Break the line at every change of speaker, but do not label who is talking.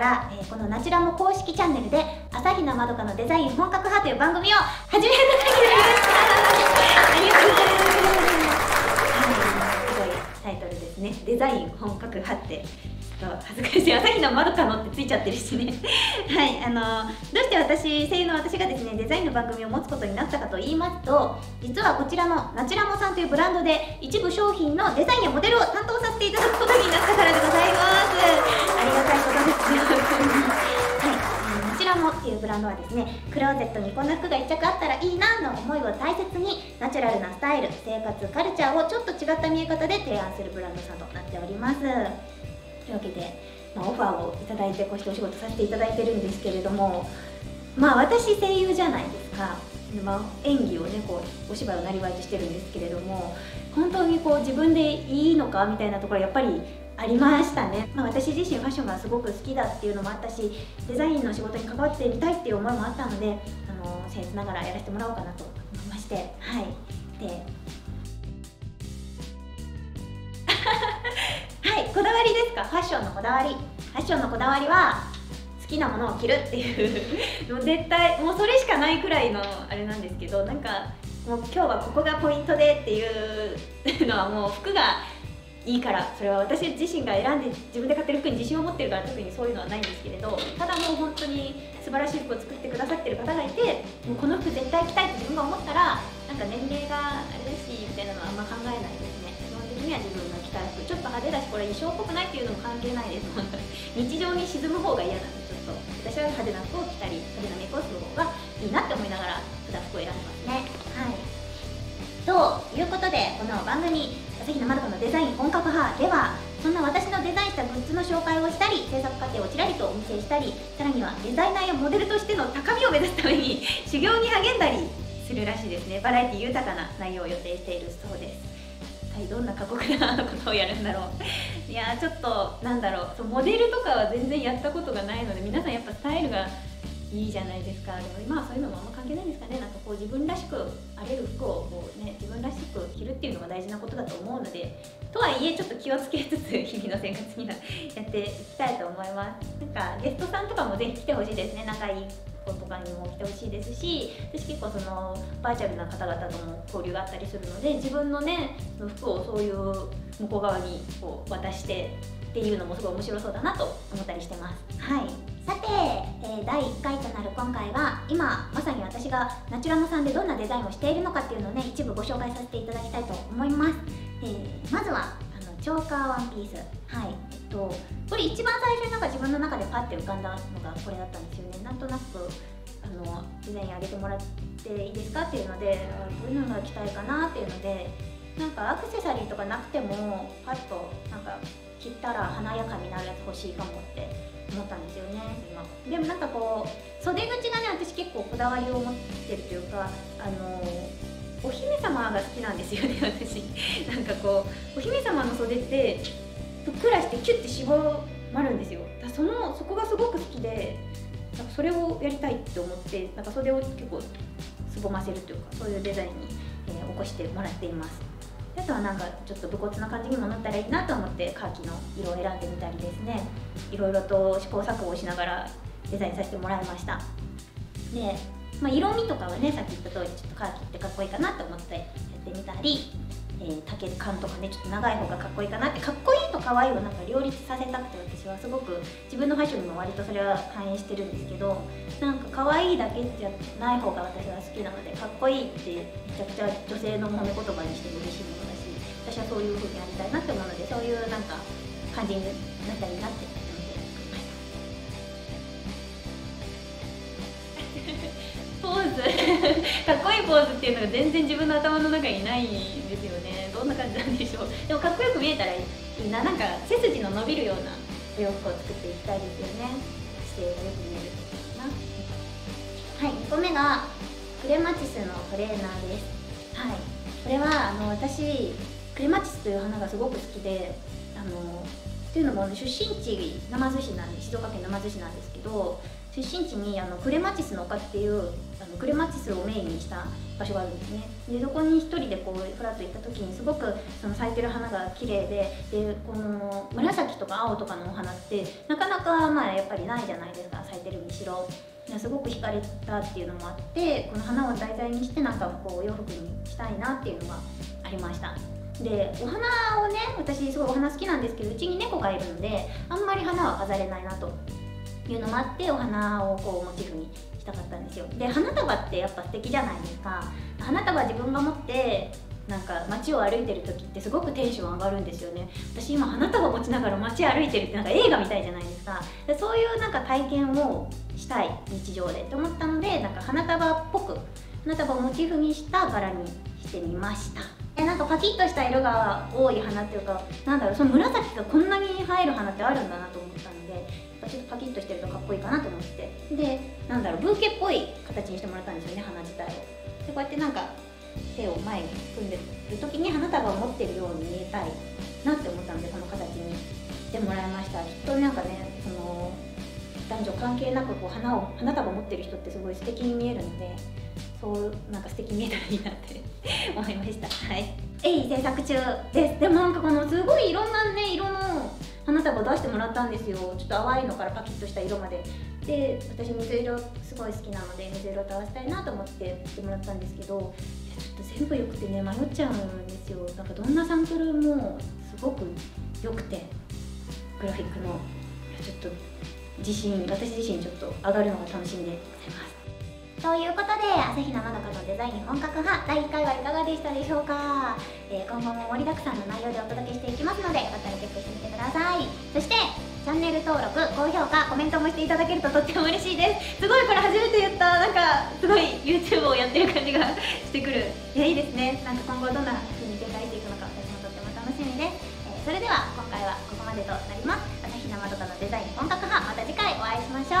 えー、このナチュラモ公式チャンネルで朝日奈まどかのデザイン本格派という番組を始めた時になりましたありがとうございます。はい。すごいタイトルですね。デザイン本格派って。ちょっと恥ずかしい。朝日奈まどかのってついちゃってるしね。はい。あのどうして私声優の私がですねデザインの番組を持つことになったかと言いますと実はこちらのナチュラモさんというブランドで一部商品のデザインやモデルを担当させていただくことになったからでございます。モっていうブランドはですねクローゼットにこんな服が1着あったらいいなの思いを大切にナチュラルなスタイル生活カルチャーをちょっと違った見え方で提案するブランドさんとなっております。というわけで、まあ、オファーをいただいてこうしてお仕事させていただいてるんですけれどもまあ私声優じゃないですか、まあ、演技をねこうお芝居をなりわいとしてるんですけれども本当にこう自分でいいのかみたいなところやっぱりありましたね、まあ、私自身ファッションがすごく好きだっていうのもあったしデザインの仕事に関わってみたいっていう思いもあったのであの僭越ながらやらせてもらおうかなと思いまして。はい。で はいこだわりですか？ファッションのこだわり。ファッションのこだわりは好きなものを着るっていう。もう絶対もうそれしかないくらいのあれなんですけどなんかもう今日はここがポイントでっていうのはもう服がいいからそれは私自身が選んで自分で買ってる服に自信を持ってるから特にそういうのはないんですけれどただもう本当に素晴らしい服を作ってくださってる方がいてもうこの服絶対着たいって自分が思ったらなんか年齢があれだしみたいなのはあんま考えないですね。基本的には自分が着たい服ちょっと派手だしこれ衣装っぽくないっていうのも関係ないです。本当に。日常に沈む方が嫌なんでちょっと私は派手な服を着たり派手なメイクをする方がいいなって思いながら普段服を選んでますいうことでこの番組朝日奈まどかのデザイン本格派ではそんな私のデザインしたグッズの紹介をしたり制作過程をちらりとお見せしたりさらにはデザイナーやモデルとしての高みを目指すために 修行に励んだりするらしいですね。バラエティ豊かな内容を予定しているそうです。はい、どんな過酷なことをやるんだろう。いやちょっとなんだろう。そうモデルとかは全然やったことがないので皆さんやっぱスタイルがいいじゃないですか。でも今はそういうのもあんま関係ないんですかね。なんかこう自分らしくあれる服をこう、ね、自分らっていうのが大事なことだと思うのでとはいえちょっと気をつけつつ日々の生活にはやっていきたいと思います。なんかゲストさんとかもぜひ来てほしいですね。仲いい子とかにも来てほしいですし私結構そのバーチャルな方々とも交流があったりするので自分のね服をそういう向こう側にこう渡してっていうのもすごい面白そうだなと思ったりしてます。はい。さて、第1回となる今回は今まさに私がナチュラモさんでどんなデザインをしているのかっていうのをね一部ご紹介させていただきたいと思います、えー、まずはあのチョーカーワンピース。はい。えっとこれ一番最初になんか自分の中でパッて浮かんだのがこれだったんですよね。なんとなくあのデザイン上げてもらっていいですかっていうのでどういうのが着たいかなっていうのでなんかアクセサリーとかなくてもパッとなんか切ったら華やかになるやつ欲しいかもって思ったんですよね今。でもなんかこう袖口がね私結構こだわりを持ってるというかあのお姫様が好きなんですよね 私。なんかこうお姫様の袖ってふっくらしてキュッて絞まるんですよ。だそのそこがすごく好きでなんかそれをやりたいって思ってなんか袖を結構すぼませるというかそういうデザインに、えー、起こしてもらっています。あとはなんかちょっと武骨な感じにもなったらいいなと思ってカーキの色を選んでみたりですね。いろいろと試行錯誤しながらデザインさせてもらいました。で、まあ、色味とかはねさっき言った通りちょっとカーキってかっこいいかなと思ってやってみたり。えー、丈感とかねちょっと長い方がかっこいいかなってかっこいいと可愛いをなんか両立させたくて私はすごく自分のファッションにも割とそれは反映してるんですけどなんか可愛いだけじゃない方が私は好きなのでかっこいいってめちゃくちゃ女性の褒め言葉にしても嬉しいものだし私はそういう風にやりたいなって思うのでそういうなんか感じになったらいいなって。かっこいいポーズっていうのが全然自分の頭の中にないんですよね。どんな感じなんでしょう。でもかっこよく見えたらいいな。なんか背筋の伸びるようなお洋服を作っていきたいですよね。姿勢がよく見えるといいな。はい2個目がクレマチスのトレーナーです。はい。これはあの私クレマチスという花がすごく好きであのっていうのも、出身地沼津市なんで静岡県沼津市なんですけど出身地にあのクレマチスの丘っていうあのクレマチスをメインにした場所があるんですね。でそこに一人でこうふらっと行った時にすごくその咲いてる花が綺麗ででこの紫とか青とかのお花ってなかなかまあやっぱりないじゃないですか咲いてるにしろ。すごく惹かれたっていうのもあってこの花を題材にしてなんかこう洋服にしたいなっていうのがありました。でお花をね私すごいお花好きなんですけどうちに猫がいるのであんまり花は飾れないなと。いうのもあってお花をこうモチーフにしたかったんですよ。で花束ってやっぱ素敵じゃないですか。花束自分が持ってなんか街を歩いてる時ってすごくテンション上がるんですよね。私今花束持ちながら街歩いてるってなんか映画みたいじゃないですか。でそういうなんか体験をしたい日常で。って思ったのでなんか花束っぽく花束をモチーフにした柄にしてみました。えなんかパキッとした色が多い花っていうかなんだろうその紫がこんなに映える花ってあるんだなと思ったのでちょっとパキッとしてるとかっこいいかなと思って。でなんだろうブーケっぽい形にしてもらったんですよね花自体を。でこうやってなんか手を前に組んでる時に花束を持ってるように見えたいなって思ったのでこの形に。してもらいました。きっとなんかねその男女関係なくこう花を花束を持ってる人ってすごい素敵に見えるのでそうなんか素敵に見えたらいいなって思いました。はい。えい制作中です。でもなんかこのすごいいろんなね色の花束出してもらったんですよ。ちょっと淡いのからパキッとした色まで。で私水色すごい好きなので水色と合わせたいなと思ってしてもらったんですけどちょっと全部良くてね迷っちゃうんですよ。なんかどんなサンプルもすごく良くてグラフィックの。ちょっと自信私自身ちょっと上がるのが楽しみでございます。ということで朝日奈まどかのデザイン本格派第1回はいかがでしたでしょうか、えー、今後も盛りだくさんの内容でお届けしていきますのでよかったらチェックしてみてください。そしてチャンネル登録高評価コメントもしていただけるととっても嬉しいです。すごいこれ初めて言ったなんかすごい YouTube をやってる感じがしてくる。いやいいですね。なんか今後どんな風に展開していくのか私もとっても楽しみです、えー、それでは今回はここまでとなります。朝日奈まどかのデザイン本格派また次回お会いしましょう。